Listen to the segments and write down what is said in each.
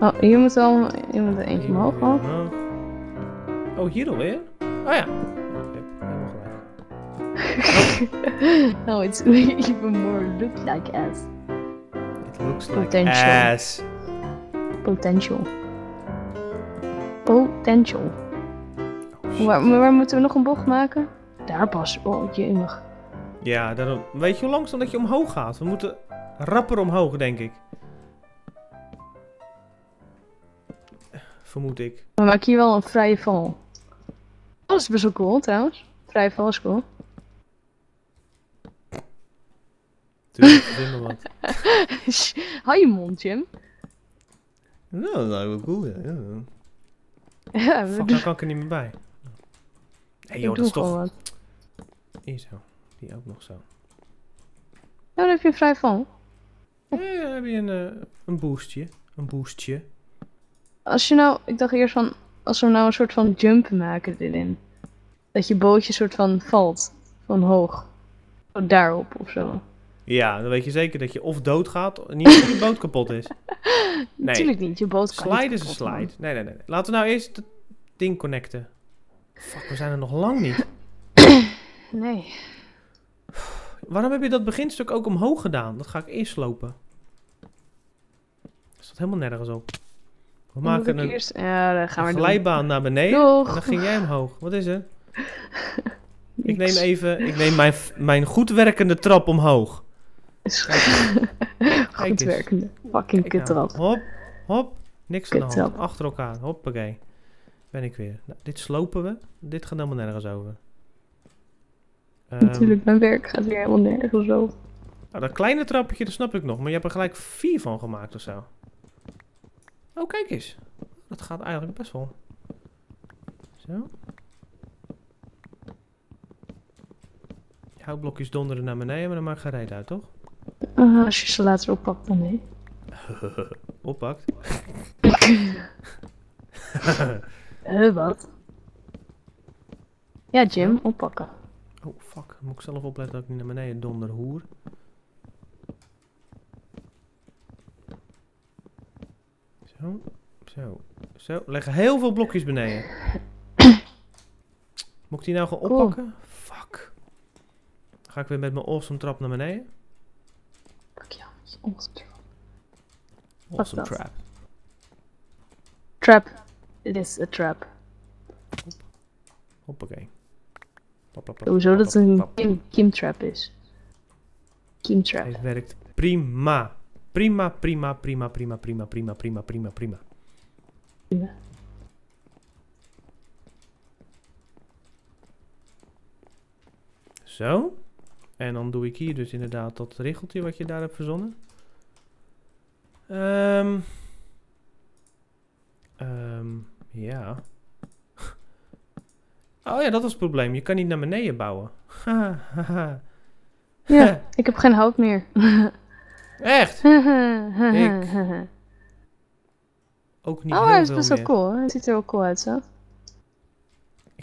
Oh, hier moet wel je moet er eentje omhoog gaan. Oh, hier alweer? Oh ja. Oh, it's even more look like ass. It looks like Potential. ass. Potential. Potential. Oh. Waar, moeten we nog een bocht maken? Daar pas. Oh, jemig. Ja, daarom. Weet je hoe langzaam dat je omhoog gaat? We moeten rapper omhoog, denk ik. Vermoed ik. We maken hier wel een vrije val. Dat is best wel cool trouwens. Vrije val is cool. Tuurlijk, wat. Hou je mond, Jim. Nou, dat lijkt wel cool, ja. ja. Ja, we Fuck, doen, nou kan ik er niet meer bij. Hé ik joh, dat is toch... wat. Hier zo. Die ook nog zo. Ja, dan heb je een vrije val. Ja, dan heb je een, eh, een boostje. Een boostje. Als je nou, ik dacht eerst van, als we nou een soort van jump maken erin. Dat je bootje soort van valt. Van hoog. Zo daarop of zo. Ja, dan weet je zeker dat je of doodgaat, niet dat je boot kapot is. Nee. Natuurlijk niet, je boot kan Slide is een man. slide. Nee, nee, nee. Laten we nou eerst het ding connecten. Fuck, we zijn er nog lang niet. Nee. Waarom heb je dat beginstuk ook omhoog gedaan? Dat ga ik eerst slopen. Dat staat helemaal nergens op. We maken een, eerst... Ja, gaan een glijbaan naar beneden. Doeg. En dan ging jij omhoog. Wat is er? Ik neem even ik neem mijn, mijn goed werkende trap omhoog. Kijk Goed werkende. Fucking Kijk nou. Hop, hop. Niks aan de hand. Achter elkaar. Hoppakee. Ben ik weer. Nou, dit slopen we. Dit gaat helemaal nergens over. Ehm, Natuurlijk, mijn werk gaat weer helemaal nergens over. nou, dat kleine trappetje, dat snap ik nog. Maar je hebt er gelijk vier van gemaakt of zo. Oh, kijk eens. Dat gaat eigenlijk best wel. Zo. Die houtblokjes donderen naar beneden, maar dan maakt geen reet uit, toch? Als je ze later oppakt, dan nee. Oppakt. Eh, wat? Ja, Jim, oppakken. Oh, fuck. Moet ik zelf opletten dat ik niet naar beneden donder, hoer. Zo, zo, zo. Liggen heel veel blokjes beneden. Moet ik die nou gaan Cool. oppakken? Fuck. Ga ik weer met mijn awesome trap naar beneden. Pak ongetrouw. Awesome dat? trap. Trap. It is a trap. Hoppakee. Plop, dat een. Kim, Kim trap is. Kim trap. Hij werkt prima. Prima, prima, prima, prima, prima, prima, prima, prima, prima. Zo. En dan doe ik hier dus inderdaad dat richeltje wat je daar hebt verzonnen. Ehm. Ehm, ja. Oh ja, dat was het probleem. Je kan niet naar beneden bouwen. Ja, ik heb geen hout meer. Echt? Ook niet oh, heel hij is best wel cool. Hij ziet er wel cool uit zo.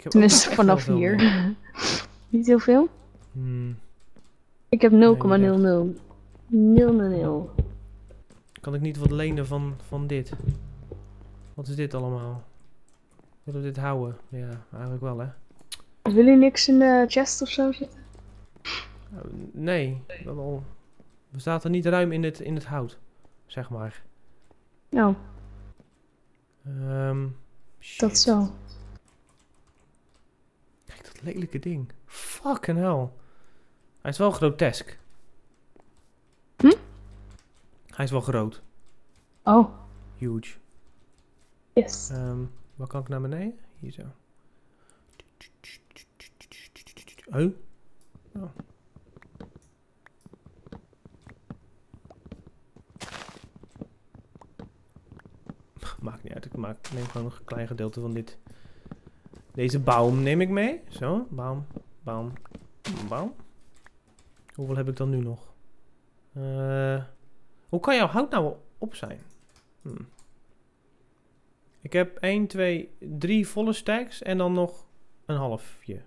Tenminste, vanaf hier. Niet heel veel? Hmm. Ik heb 0,00. Nee, 0,00. Kan ik niet wat lenen van, van dit? Wat is dit allemaal? Willen we dit houden? Ja, eigenlijk wel hè. Wil je niks in de chest of zo zitten? Uh, nee, we, al, we zaten niet ruim in het, in het hout, zeg maar. Nou, Ehm dat zo. Kijk, dat lelijke ding. Fucking hell. Hij is wel grotesk. Hm? Hij is wel groot. Oh, Huge. yes. Ehm waar kan ik naar beneden? Hier zo. Oh. Oh. Maakt niet uit, ik maak, neem gewoon nog een klein gedeelte van dit. Deze baum neem ik mee. Zo, baum, baum, baum. Hoeveel heb ik dan nu nog? Eh, hoe kan jouw hout nou op zijn? Hm. Ik heb 1, 2, 3 volle stacks en dan nog een halfje.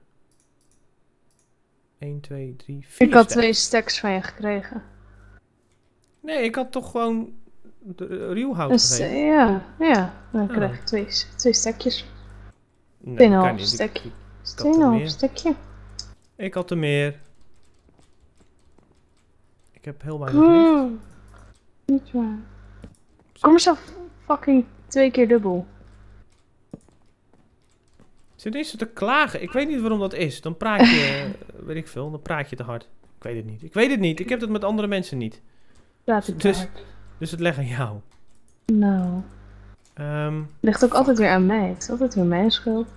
1, 2, 3, 4 Ik had stacks. twee stacks van je gekregen. Nee, ik had toch gewoon de- ruw hout Dus, gegeven? eh, ja, ja. Dan Ja. krijg je twee, twee stekjes. Stek. had er Tweeënhalf meer. stekje. Ik had er meer. Ik heb heel weinig. Oh, niet waar. Kom eens af fucking twee keer dubbel. Zit eens te klagen. Ik weet niet waarom dat is. Dan praat je, eh, weet ik veel, dan praat je te hard. Ik weet het niet. Ik weet het niet. Ik heb het met andere mensen niet. Laat ik Dus-. Dus het leg aan jou. Nou, Ehm, ligt ook altijd weer aan mij. Het is altijd weer mijn schuld.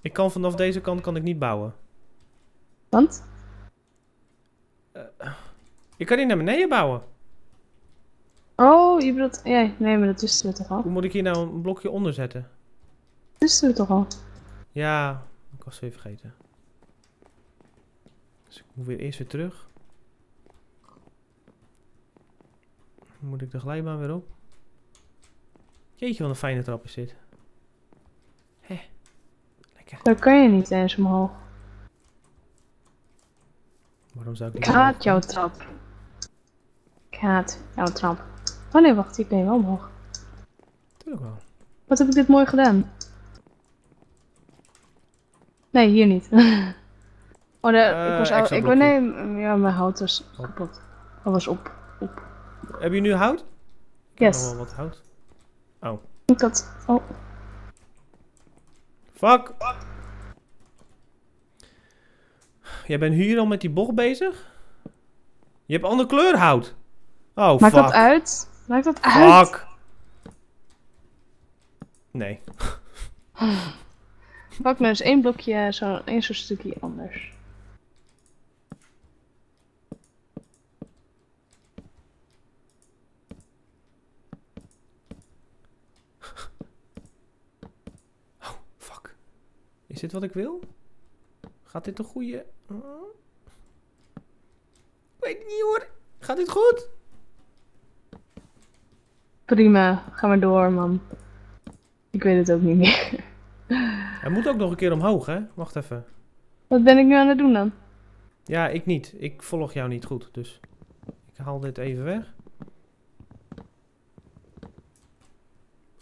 ik kan vanaf deze kant kan ik niet bouwen. Want? Je kan niet naar beneden bouwen. Oh, je bedoelt... Ja, nee, maar dat wisten we toch al? Hoe moet ik hier nou een blokje onder zetten? Dat wisten we toch al? Ja, ik was het weer vergeten. Dus ik moet weer eerst weer terug. Moet ik de glijbaan weer op. Jeetje, wat een fijne trap is dit. Hé, lekker. Daar kan je niet eens omhoog. Waarom zou ik Ik niet haat omhoog jouw trap. Ik haat jouw trap. Oh nee, wacht, ik ben wel omhoog. Tuurlijk wel. Wat heb ik dit mooi gedaan? Nee, hier niet. oh, de, Eh, ik was extra ik, nee, ja, mijn hout was kapot. Dat was op. op. Heb je nu hout? Ik heb Yes. nog wel wat hout. Ik had, oh, Fuck! Jij bent hier al met die bocht bezig? Je hebt andere kleur hout. Oh, maakt fuck. dat uit? Maakt dat uit? Fuck. Nee. Pak nou eens één blokje, zo, één zo'n stukje anders. Fuck. Is dit wat ik wil? Gaat dit een goede... Hm? Weet het niet hoor. Gaat dit goed? Prima, ga maar door, man. Ik weet het ook niet meer. Hij moet ook nog een keer omhoog, hè? Wacht even. Wat ben ik nu aan het doen dan? Ja, ik niet. Ik volg jou niet goed, dus... Ik haal dit even weg.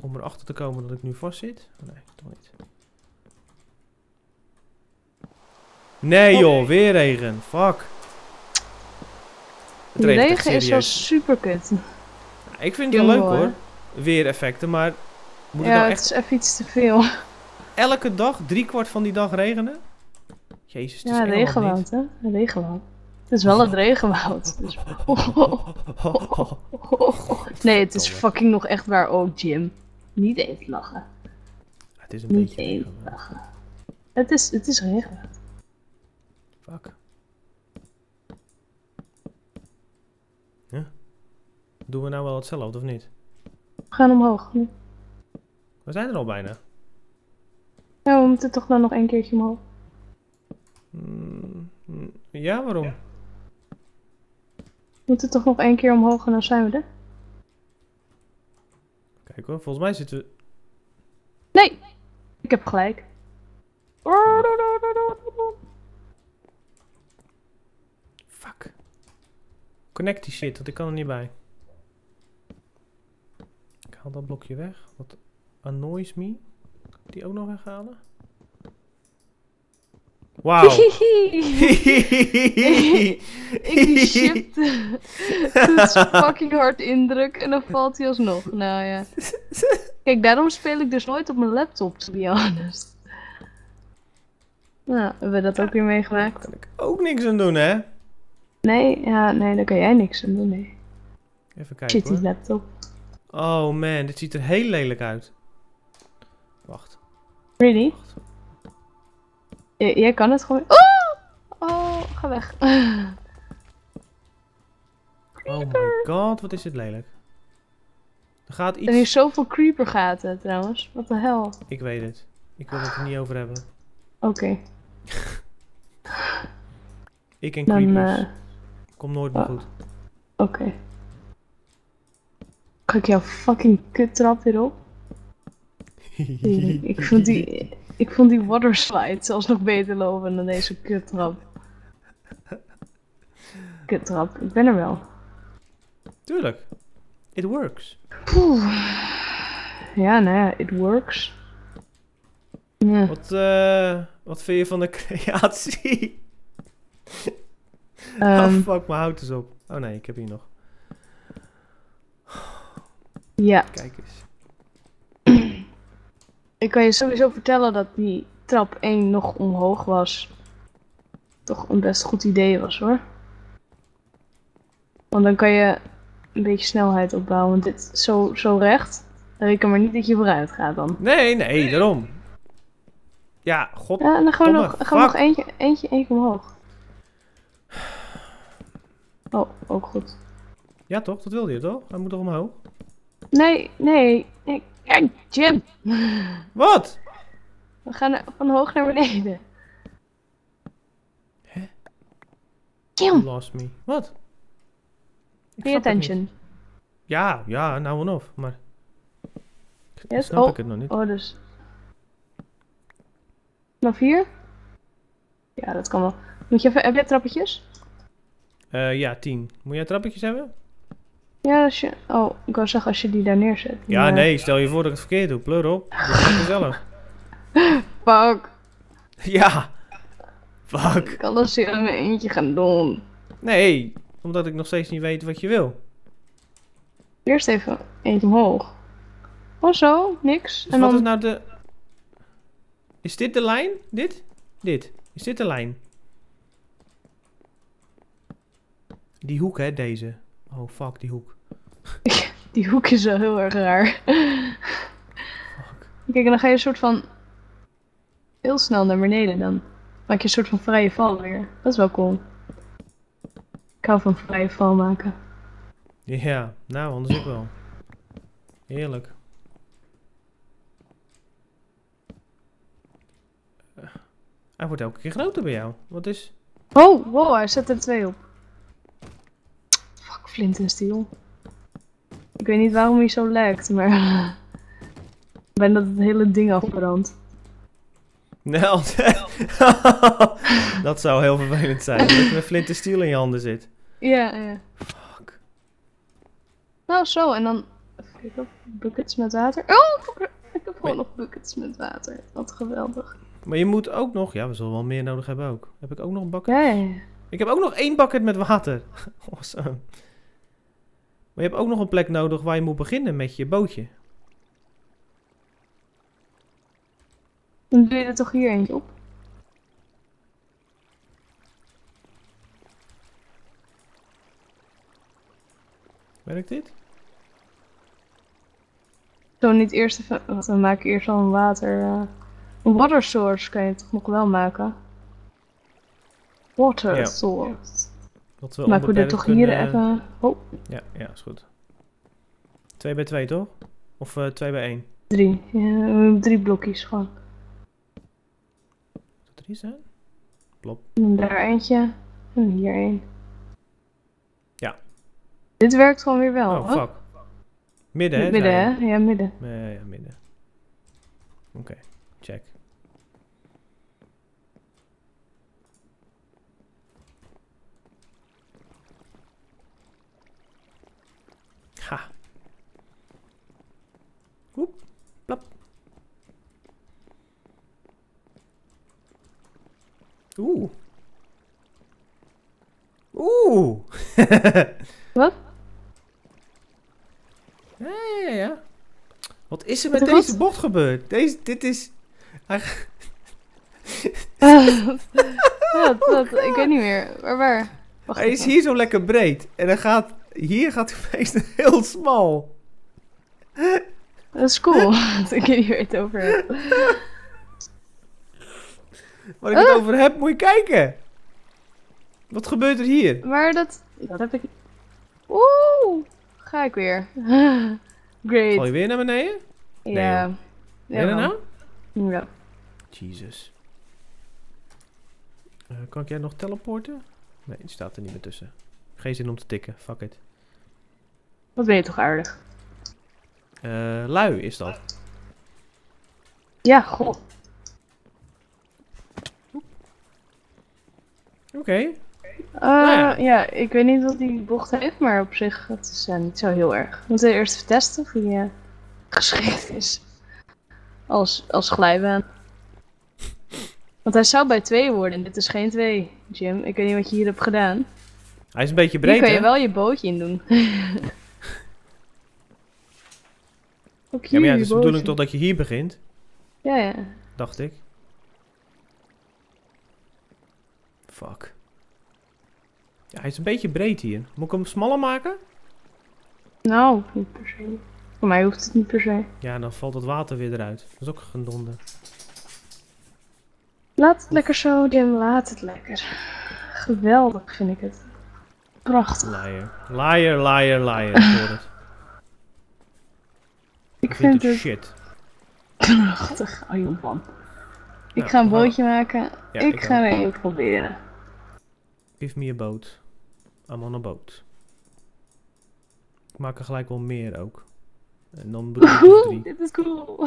Om erachter te komen dat ik nu vast zit. Nee, toch niet. Nee joh, weer regen. Fuck. Het De regent regen is wel super kut. Ik vind het wel leuk hoor. Weereffecten, maar... Moet het Ja, nou het echt is even iets te veel. elke dag, driekwart van die dag regenen? Jezus, het Ja, is niet. regenwoud, hè? Regenwoud. Het is wel het regenwoud. Dus... Nee, het is fucking nog echt waar ook, Jim. Niet even lachen. Het is een Niet beetje even regenwoud. lachen. Het is, het is regenwoud. Fuck. Ja? Doen we nou wel hetzelfde of niet? We gaan omhoog. We zijn er al bijna. Ja, we moeten toch dan nog één keertje omhoog. Mm, mm, ja, waarom? We moeten toch nog één keer omhoog en dan zijn we er. Kijk hoor, volgens mij zitten we... Nee! Ik heb gelijk. Fuck. Connect die shit, want ik kan er niet bij. Ik haal dat blokje weg. Wat annoys me. Ik die ook nog weghalen? Wauw. ik die shit. Het is fucking hard indruk en dan valt hij alsnog. Nou ja. Kijk, daarom speel ik dus nooit op mijn laptop, to be honest. Nou, hebben we dat ook weer meegemaakt? kan ik ook niks aan doen, hè? Nee, ja, nee, daar kan jij niks aan doen, nee. Even kijken Shit, die hoor. laptop. Oh man, dit ziet er heel lelijk uit. Wacht. Really? wacht. J- jij kan het gewoon... Oh! Oh, ga weg. Oh my god, wat is dit lelijk. Er gaat Er zijn hier iets... zoveel creeper gaten trouwens. Wat de hel. Ik weet het. Ik wil het er niet over hebben. Oké, Ik en dan... creepers. Komt nooit meer oh. goed. Oké. Ga ik jouw fucking kuttrap weer op? ik, vond die, ik vond die water slide zelfs nog beter lopen dan deze kuttrap. Kuttrap, ik ben er wel. Tuurlijk. It works. Poeh. Ja, nou ja, it works. Ja. Wat, eh, wat vind je van de creatie? Oh fuck, mijn hout is op. Oh nee, ik heb hier nog. ja, Kijk eens. ik kan je sowieso vertellen dat die trap 1 nog omhoog was. Toch een best goed idee was hoor. Want dan kan je een beetje snelheid opbouwen. Want dit zo, zo recht. Reken maar niet dat je vooruit gaat dan. Nee, nee, daarom. Ja, god. Ja, dan gaan we nog, gaan we nog eentje, eentje, eentje omhoog. Oh, ook goed. Ja toch, dat wilde je toch? Hij moet toch omhoog? Nee, nee. nee. Jim. Wat? We gaan er van hoog naar beneden. Hè? Jim, You lost me. Wat? Pay attention. Ja, ja, nou en of, maar... Yes? Snap Oh. ik het nog niet. Oh, dus. Vanaf hier? Ja, dat kan wel. Moet je even, heb je trappetjes? Eh, ja, tien. Moet jij trappetjes hebben? Ja, als je... Oh, ik wou zeggen als je die daar neerzet. Ja, Maar- nee, stel je voor dat ik het verkeerd doe. Pleur op. Dat is gezellig. Fuck. ja. Fuck. Ik kan dat in mijn eentje gaan doen. Nee, omdat ik nog steeds niet weet wat je wil. Eerst even eentje omhoog. Oh zo, niks. Dus en wat dan... is nou de... Is dit de lijn? Dit? Dit. Is dit de lijn? Die hoek, hè, deze. Oh, fuck, die hoek. Die hoek is wel heel erg raar. Kijk, en dan ga je een soort van... Heel snel naar beneden dan. Maak je een soort van vrije val weer. Dat is wel cool. Ik hou van vrije val maken. Ja, nou, anders ik wel. Heerlijk. Eh, Hij wordt elke keer groter bij jou. Wat is... Oh, wow, hij zet er twee op. Flint en steel. Ik weet niet waarom hij zo lijkt, maar... ik ben dat het hele ding afbrandt. Nou, dat zou heel vervelend zijn. Dat je met flint en steel in je handen zit. Ja, ja. Fuck. Nou, zo, en dan... Even kijken, buckets met water. Oh, ik heb gewoon nog buckets met water. Wat geweldig. Maar je moet ook nog... Ja, we zullen wel meer nodig hebben ook. Heb ik ook nog een bucket? Ja, ja, ja. Ik heb ook nog één bucket met water. awesome. Maar je hebt ook nog een plek nodig waar je moet beginnen met je bootje. Dan doe je er toch hier eentje op. Werkt dit? Zo niet eerst even... Dan maak ik eerst al een water... eh, een water source kan je toch nog wel maken. Water Ja. source. Dat we we er onbeperkt toch hier kunnen- even... Oh, Ja, ja, is goed. 2 bij 2 toch? Of eh 2 bij 1? drie. Ja, we hebben drie blokjes gewoon. Dat 3 zijn? En daar eentje. En hier één. Ja. Dit werkt gewoon weer wel, Oh, fuck. Midden, hè? Midden, hè? Ja, midden. Ja, ja, midden. Oké, check. Oeh. Oeh. Wat? Ja, ja, ja. Wat is er met Wat? deze bocht gebeurd? Deze, dit is... Hij- Wat, wat? Ik weet niet meer. Waar, waar? Wacht Hij is hier zo lekker breed. En dan gaat... Hier gaat hij opeens heel smal. Dat is cool. ik weet niet je het over. Waar ik het over heb, moet je kijken. Wat gebeurt er hier? Maar dat... Dat heb ik... Oeh! Ga ik weer. Great. Val je weer naar beneden? ja. Ja, Ben je er nou? Ja. Jesus. Eh, kan ik jij nog teleporten? Nee, die staat er niet meer tussen. Geen zin om te tikken. Fuck it. Wat ben je toch aardig. Eh, lui is dat. Ja, goh. Oké. Eh, ja. ja. ik weet niet wat die bocht heeft, maar op zich het is eh, niet zo heel erg. We moeten eerst even testen of hij eh, geschikt is. Als, als glijbaan. Want hij zou bij 2 worden en dit is geen 2, Jim. Ik weet niet wat je hier hebt gedaan. Hij is een beetje Hier breed, kan je hè? wel je bootje in doen. Ook Ja, maar ja, hier, het is de je bedoeling toch dat je hier begint, Ja, ja. dacht ik. Fuck. Ja, hij is een beetje breed hier. Moet ik hem smaller maken? Nou, niet per se. Voor mij hoeft het niet per se. Ja, dan valt het water weer eruit. Dat is ook gedonde. Laat het lekker zo, Jim. Laat het lekker. Geweldig vind ik het. Prachtig. Liar. Liar, liar, liar. Ik hoor het. Ik Ik vind het shit. prachtig. Oh, joh, man. Ik Nou, ga een bootje maken. Ja, ik ik ga er één proberen. Give me a boat. I'm on a boat. Ik maak er gelijk wel meer ook. En dan bedoel ik dus Oeh, drie. dit is cool.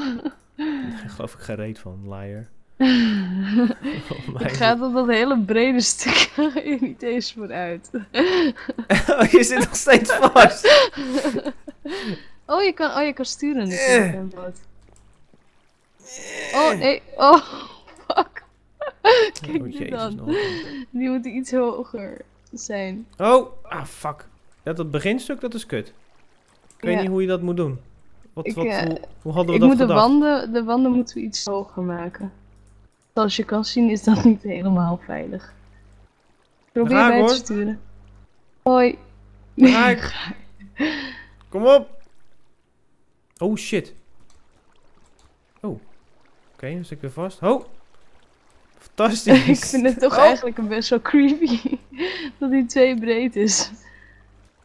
Daar geloof ik geen reet van, liar. Volgens mij Ik is ga tot dat hele brede stuk je niet eens vooruit. het- Oh, je zit nog steeds vast. Oh, je kan, oh, je kan sturen boot. Oh, nee. Oh. Kijk Oh, jezus, dan. nog. Die moeten iets hoger zijn. Oh, ah, fuck. Dat, dat beginstuk, dat is kut. Ik weet niet hoe je dat moet doen. Wat, Ik, wat, eh, hoe, hoe hadden we Ik dat moet de wanden, de wanden moeten we iets hoger maken. Zoals je kan zien is dat niet helemaal veilig. Probeer te sturen. Hoi. Kom op. Oh, shit. Oh. Oké, dan zit ik weer vast. Oh. Fantastisch. ik vind het toch Oh. eigenlijk best wel creepy dat die twee breed is.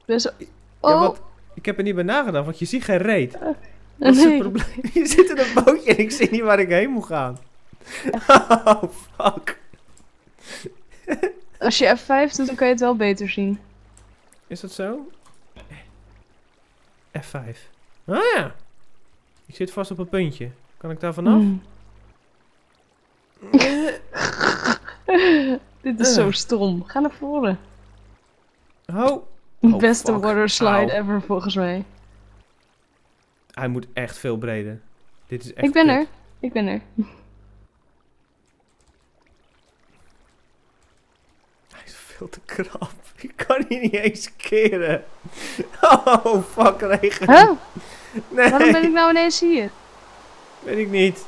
Best wel... Ja, Oh, wat, ik heb er niet bij nagedacht, want je ziet geen reet. Wat nee. is het probleem? Je zit in een bootje en ik zie niet waar ik heen moet gaan. Oh, fuck. Als je F5 doet, dan kan je het wel beter zien. Is dat zo? F5. Ah ja. Ik zit vast op een puntje. Kan ik daar vanaf? Mm. Dit is zo Eh. stom. Ga naar voren. Oh. Oh, Beste fuck. water slide ever volgens mij. Hij moet echt veel breder. Dit is echt Ik ben kut. er. Ik ben er. Hij is veel te krap. Ik kan hier niet eens keren. Oh, fuck regen. Huh? Nee, Waarom ben ik nou ineens hier? weet ik niet.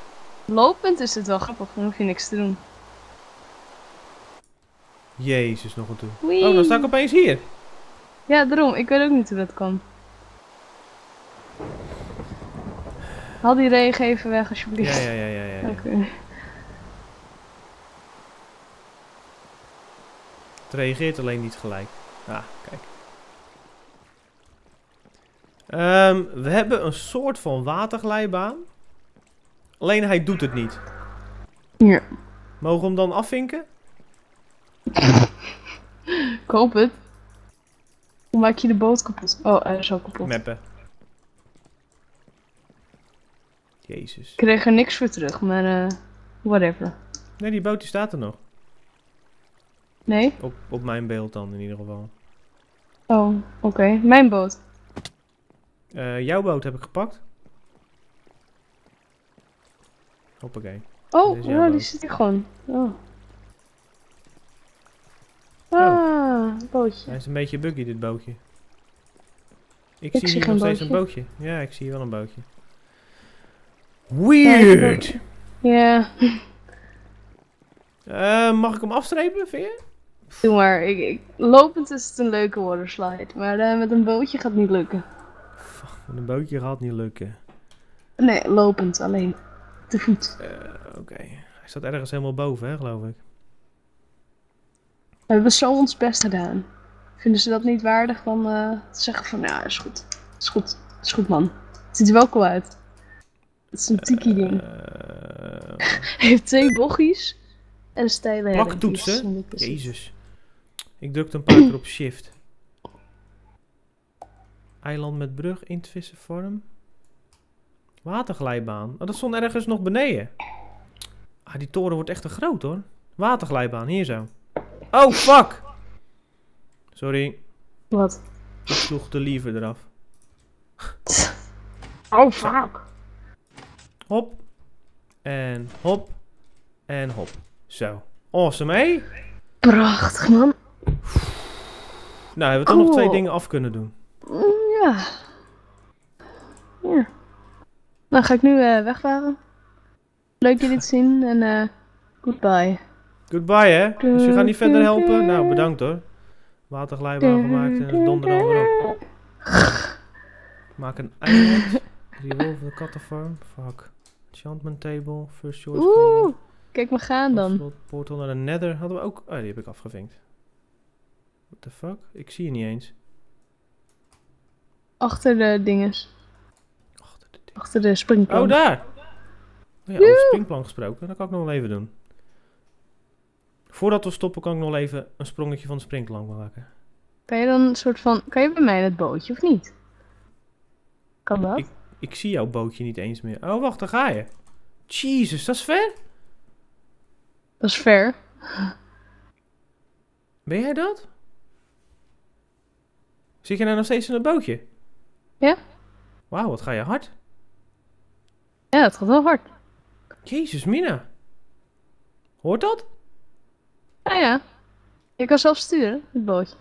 Lopend is het wel grappig, dan hoef je niks te doen. Jezus, nog een toe. Wee. Oh, dan sta ik opeens hier. Ja, daarom. Ik weet ook niet hoe dat kan. Haal die regen even weg, alsjeblieft. ja, ja, ja, ja. ja. Oké. Het reageert alleen niet gelijk. Ah, kijk. Ehm, we hebben een soort van waterglijbaan. Alleen hij doet het niet. Ja. Mogen we hem dan afvinken? Ik hoop het. Hoe maak je de boot kapot? Oh, hij is al kapot. Meppen. Jezus. Ik kreeg er niks voor terug, maar eh, whatever. Nee, die boot die staat er nog. Nee? Op, op mijn beeld dan in ieder geval. Oh, oké. Mijn boot. Eh, jouw boot heb ik gepakt. Hoppakee. Oh, oh, die zit hier gewoon. Oh. Ah, bootje. Hij is een beetje buggy, dit bootje. Ik, Ik zie hier nog steeds een bootje. Ja, ik zie hier wel een bootje. Weird! Ja, Eh, mag ik hem afstrepen, vind je? doe maar. Ik, ik- lopend is het een leuke waterslide, maar eh, met een bootje gaat het niet lukken. Met een bootje gaat niet lukken. Nee, lopend alleen. Te voet. Eh, Oké. Hij staat ergens helemaal boven, hè, geloof ik. We hebben zo ons best gedaan. Vinden ze dat niet waardig van eh, te zeggen van ja, is goed. Is goed. Is goed man. Het ziet er wel cool uit. Het is een tiki ding. Eh, Hij heeft twee bochies en een helling. Plaktoetsen? Die is 100%. Jezus. Ik drukte een paar keer op shift. Eiland met brug, intvissenvorm. Waterglijbaan. Oh, dat stond ergens nog beneden. Ah, die toren wordt echt te groot hoor. Waterglijbaan, hier zo. Oh, fuck! Sorry, Wat? ik sloeg de liever eraf. Oh, fuck. Hop. En hop. En hop. Zo. Awesome, hé? Prachtig, man. Nou, hebben we toch nog twee Cool. dingen af kunnen doen. Mm, Ja. Ja. Nou, ga ik nu eh, wegvaren. Leuk jullie te zien en eh goodbye. Goodbye, hè? Dus je gaat niet verder helpen? Nou, bedankt hoor. Waterglijbaan gemaakt en donder dan op. Maak een eiland. Revolve de kattenfarm. Fuck. Enchantment table. First choice. Oeh, kijk me gaan dan. Slot, portal naar de nether. Hadden we ook... Oh, die heb ik afgevinkt. What the fuck? Ik zie je niet eens. Achter de dinges. Achter de springplank. Oh, daar! Oh ja, over springplank gesproken. Dat kan ik nog wel even doen. Voordat we stoppen kan ik nog even een sprongetje van de springplank maken. Kan je dan een soort van... Kan je bij mij in het bootje of niet? Kan dat? Ik- Ik zie jouw bootje niet eens meer. Oh, wacht, daar ga je. Jezus, dat is ver. Dat is fair. Ben jij dat? Zit je nou nog steeds in het bootje? Ja. Wauw, wat ga je hard. Ja, het gaat wel hard. Jezus, Mina. Hoort dat? Ja, ja. Je kan zelf sturen, het bootje.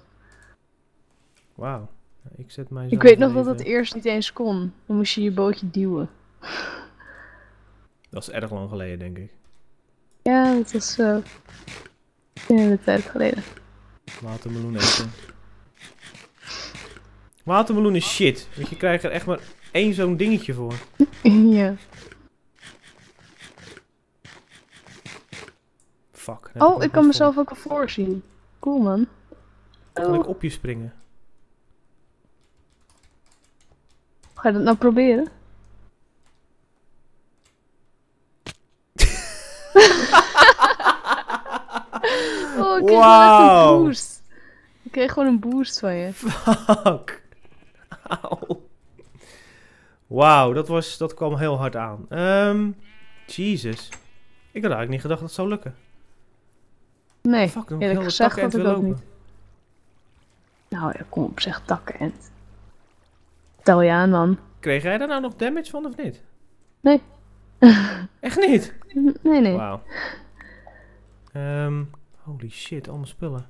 Wauw. Nou, Ik zet mij Ik weet nog dat dat eerst niet eens kon. Dan moest je je bootje duwen. Dat is erg lang geleden, denk ik. Ja, dat was eh een hele tijd geleden. Watermeloen eten. Watermeloen is shit. Want je krijgt er echt maar één zo'n dingetje voor. ja. Fuck. Oh, ik kan mezelf ook al voorzien. Cool, man. voor. Kan ik Oh, op je springen? ga je dat nou proberen? oh, ik kreeg een boost. Ik kreeg gewoon een boost van je. Fuck. Auw. Wauw, dat, was, dat kwam heel hard aan. Ehm Jesus. Ik had eigenlijk niet gedacht dat het zou lukken. Nee, Fuck, dan ik eerlijk de gezegd had ik ook lopen. niet. Nou ja, kom op zeg takkenend. Tel je aan, man. Kreeg jij daar nou nog damage van of niet? Nee. Echt niet? Nee, nee. Wauw. Ehm, holy shit, allemaal spullen.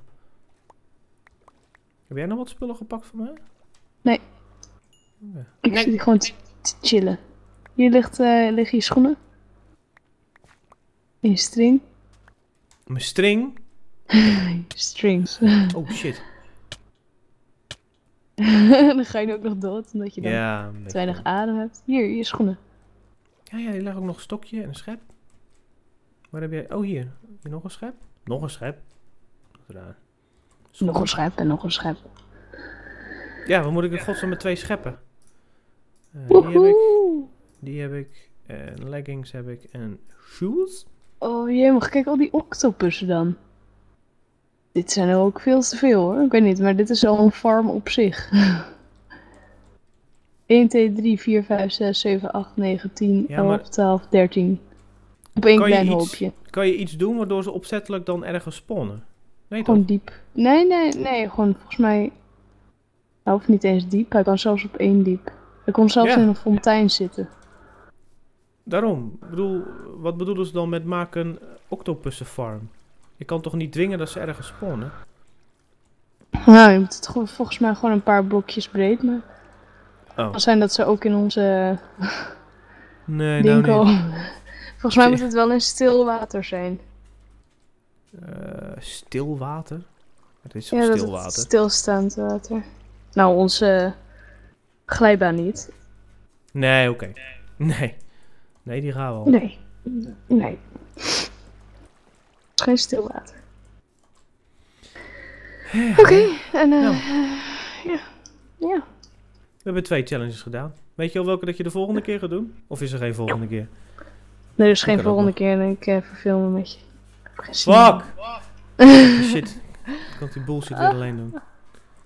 Heb jij nog wat spullen gepakt van mij? Nee. Ik Nee. zit hier gewoon te, te chillen. Hier ligt, eh, liggen je schoenen. In je string. Mijn string. Strings. Oh shit. dan ga je ook nog dood, omdat je dan Ja, te weinig adem hebt. Hier, je schoenen. Ja, ja, hier lag ook nog een stokje en een schep. Waar heb jij? Oh, hier. Hier nog een schep? Nog een schep. Raar. Nog een schep en nog een schep. Ja, wat moet ik in godsnaam met twee scheppen? Eh, die heb ik. Die heb ik. En leggings heb ik. En shoes. Oh jee, maar kijk al die octopussen dan. Dit zijn er ook veel te veel hoor. Ik weet niet, maar dit is al een farm op zich. 1, 2, 3, 4, 5, 6, 7, 8, 9, 10, Ja, 11, maar- 12, 13. Op één klein iets- hoopje. Kan je iets doen waardoor ze opzettelijk dan ergens spawnen? Nee Gewoon toch? diep. Nee, nee, nee. Gewoon volgens mij. Hij hoeft niet eens diep. Hij kan zelfs op één diep. Hij kon zelfs Ja. in een fontein zitten. Daarom. Ik bedoel, wat bedoelen ze dan met maken octopussen farm? Je kan toch niet dwingen dat ze ergens spawnen? Nou, je moet het gewoon, volgens mij gewoon een paar blokjes breed. Maar Oh. kan zijn dat ze ook in onze Nee, nou niet. Volgens mij moet het wel in stil water zijn. Eh, stil water? Het is Ja, stil water? stilstaand water. Nou, onze glijbaan niet. Nee, oké. Nee. Nee, die gaan wel. Nee. Nee. Is geen stil water. Oké, en eh Nou. ja. Ja. We hebben twee challenges gedaan. Weet je al welke dat je de volgende keer gaat doen? Of is er geen volgende keer? Nee, dus geen kan ook volgende keer en ik eh verfilm me met je. Geen Fuck! Shit. Ik kan die bullshit weer alleen doen.